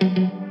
Mm-hmm.